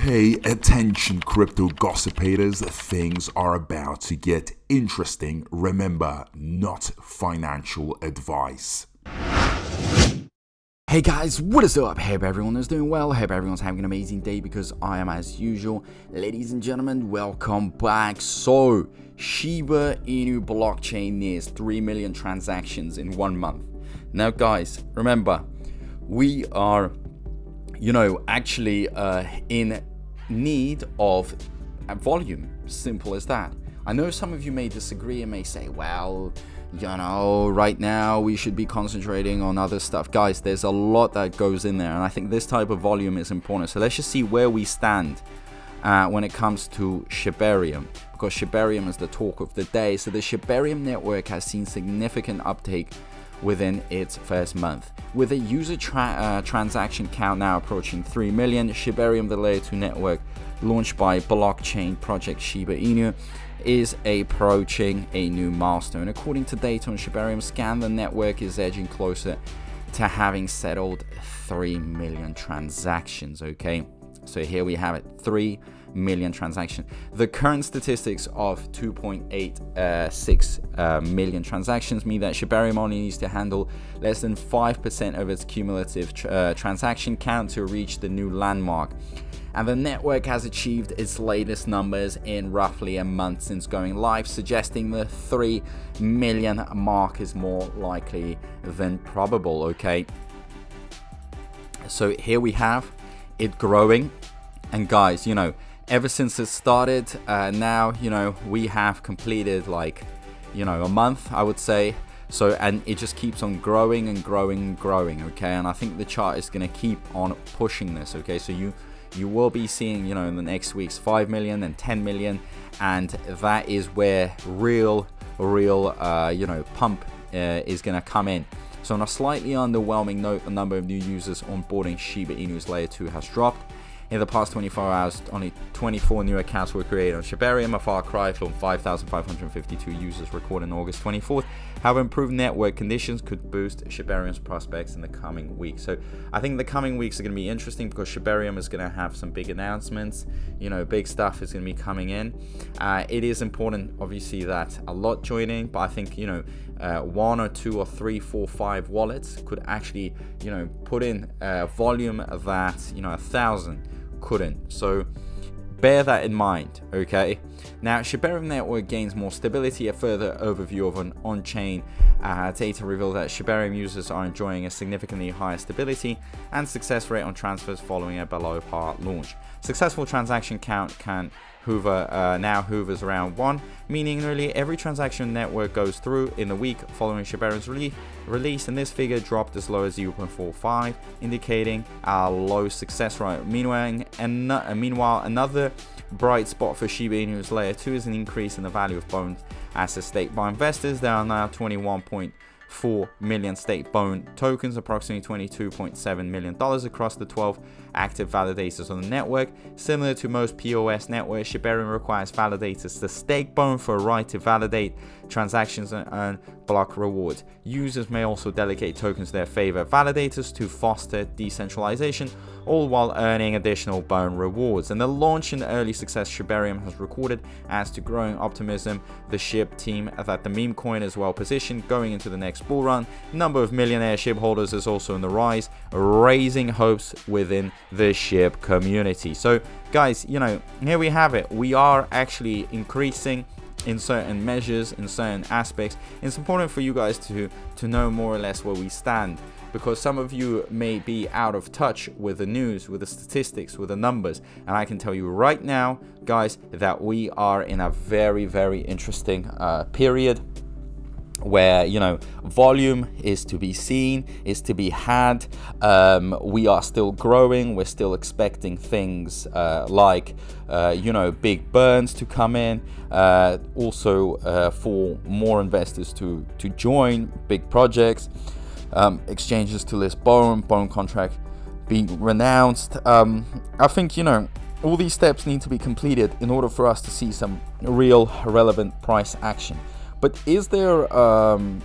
Hey, attention, crypto gossipators. Things are about to get interesting. Remember, not financial advice. Hey guys, what is up? Hope everyone is doing well. Hope everyone's having an amazing day because I am as usual. Ladies and gentlemen, welcome back. So, Shiba Inu blockchain nears 3 million transactions in one month. Now, guys, remember, we are, you know, actually uh, in need of volume. Simple as that. I know some of you may disagree and may say, well, you know, right now we should be concentrating on other stuff. Guys, there's a lot that goes in there, and I think this type of volume is important. So let's just see where we stand uh, when it comes to Shibarium, because Shibarium is the talk of the day. So the Shibarium network has seen significant uptake within its first month. With a user tra uh, transaction count now approaching 3 million, Shibarium, the layer 2 network launched by blockchain project Shiba Inu, is approaching a new milestone. According to data on Shibarium Scan, the network is edging closer to having settled 3 million transactions, okay? So here we have it, 3 million transactions. The current statistics of 2.86 uh, million transactions mean that Shibarium only needs to handle less than 5% of its cumulative tr uh, transaction count to reach the new landmark. And the network has achieved its latest numbers in roughly a month since going live, suggesting the 3 million mark is more likely than probable, okay? So here we have it growing. And guys, you know, ever since it started, uh, now, you know, we have completed like, you know, a month, I would say. So, and it just keeps on growing and growing and growing, okay? And I think the chart is going to keep on pushing this, okay? So you you will be seeing, you know, in the next weeks, 5 million and 10 million. And that is where real, real, uh, you know, pump uh, is going to come in. So on a slightly underwhelming note, the number of new users onboarding Shiba Inu's Layer 2 has dropped. In the past 24 hours, only 24 new accounts were created on Shibarium, a far cry from 5,552 users recorded on August 24th. However, improved network conditions could boost Shibarium's prospects in the coming weeks. So I think the coming weeks are going to be interesting because Shibarium is going to have some big announcements. You know, big stuff is going to be coming in. Uh, it is important, obviously, that a lot joining, but I think, you know, uh, one or two or three, four, five wallets could actually, you know, put in a volume that, you know, a thousand couldn't. So bear that in mind, okay? Now, Shibarium Network gains more stability. A further overview of an on-chain uh, data revealed that Shibarium users are enjoying a significantly higher stability and success rate on transfers following a below par launch. Successful transaction count can Hoover uh, now hoovers around 1, meaning nearly every transaction network goes through in the week following Shibarium's release, release, and this figure dropped as low as 0.45, indicating a low success rate. Meanwhile, an uh, meanwhile another bright spot for Shiba Inu's Layer 2 is an increase in the value of bones as a stake by investors. There are now 21. 4 million state bone tokens, approximately $22.7 million across the 12 active validators on the network. Similar to most POS networks, Shibarium requires validators to stake bone for a right to validate transactions and earn block rewards. Users may also delegate tokens to their favorite validators to foster decentralization, all while earning additional bone rewards. And the launch and early success Shibarium has recorded adds to growing optimism. The SHIB team that the meme coin is well positioned going into the next bull run. Number of millionaire SHIB holders is also on the rise, raising hopes within the SHIB community. So guys, you know, here we have it. We are actually increasing in certain measures, in certain aspects. It's important for you guys to, to know more or less where we stand because some of you may be out of touch with the news, with the statistics, with the numbers. And I can tell you right now, guys, that we are in a very, very interesting uh, period where you know volume is to be seen is to be had. Um, we are still growing. We're still expecting things uh, like uh, you know big burns to come in uh, also uh, for more investors to to join big projects. Um, exchanges to list bone bone contract being renounced. Um, i think you know all these steps need to be completed in order for us to see some real relevant price action but is there, um,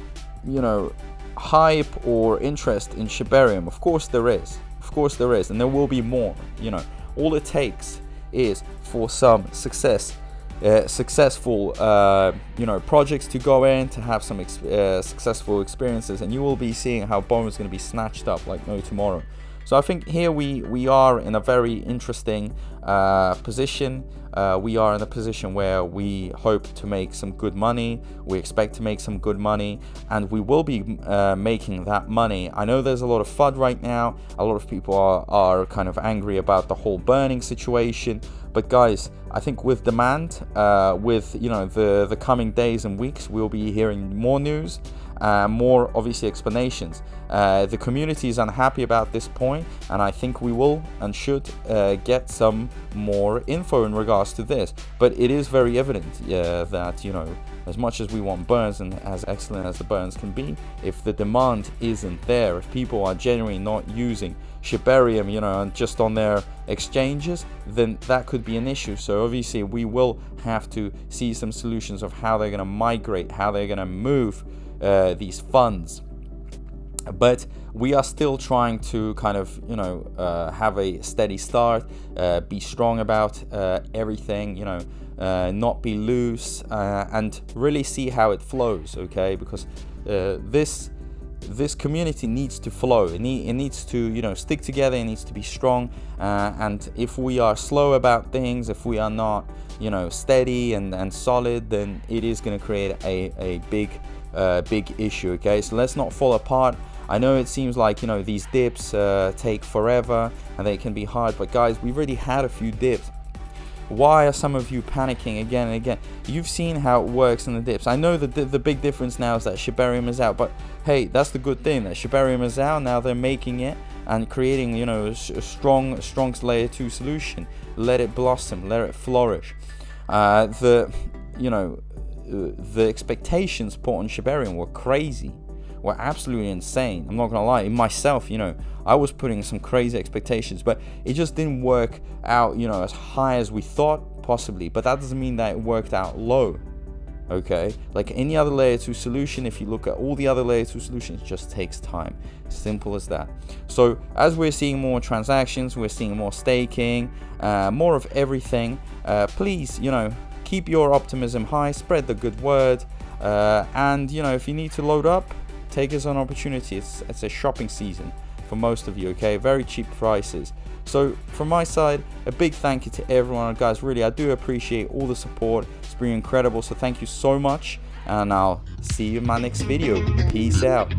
you know, hype or interest in Shibarium? Of course there is. Of course there is, and there will be more. You know, all it takes is for some success uh, successful uh, you know projects to go in to have some ex- uh, successful experiences and you will be seeing how bone is going to be snatched up like no tomorrow so I think here we we are in a very interesting uh, position uh, we are in a position where we hope to make some good money. We expect to make some good money, and we will be uh, making that money. I know there's a lot of FUD right now. A lot of people are, are kind of angry about the whole burning situation. But guys, I think with demand, uh, with you know the the coming days and weeks, we'll be hearing more news uh, more obviously explanations. Uh, the community is unhappy about this point, and I think we will and should uh, get some more info in regards to this. But it is very evident that you know, as much as we want burns and as excellent as the burns can be, if the demand isn't there, if people are genuinely not using Shibarium, you know, and just on their exchanges, then that could be an issue. So obviously, we will have to see some solutions of how they're going to migrate, how they're going to move uh, these funds. But we are still trying to kind of you know uh, have a steady start uh, be strong about uh, everything you know uh, not be loose uh, and really see how it flows okay? Because this this community needs to flow. It, need, it needs to you know stick together it needs to be strong and if we are slow about things if we are not you know steady and, and solid then it is going to create a, a big big issue okay? So let's not fall apart. I know it seems like you know these dips uh, take forever and they can be hard but guys we've already had a few dips. Why are some of you panicking again and again? You've seen how it works in the dips. I know that the, the big difference now is that Shibarium is out but hey that's the good thing that Shibarium is out. Now they're making it and creating you know a, strong strong layer 2 solution. Let it blossom let it flourish. Uh, the you know the expectations put on Shibarium were crazy, were absolutely insane. I'm not gonna lie. In myself, you know, I was putting some crazy expectations, but it just didn't work out, you know, as high as we thought possibly. But that doesn't mean that it worked out low. Okay, like any other layer 2 solution, if you look at all the other layer 2 solutions, just takes time. Simple as that. So, as we're seeing more transactions, we're seeing more staking, uh, more of everything, uh, please, you know, keep your optimism high, spread the good word, uh, and you know if you need to load up, take it as an opportunity. It's it's a shopping season for most of you. Okay, very cheap prices. So from my side, a big thank you to everyone, guys. Really, I do appreciate all the support. It's been incredible. So thank you so much, and I'll see you in my next video. Peace out.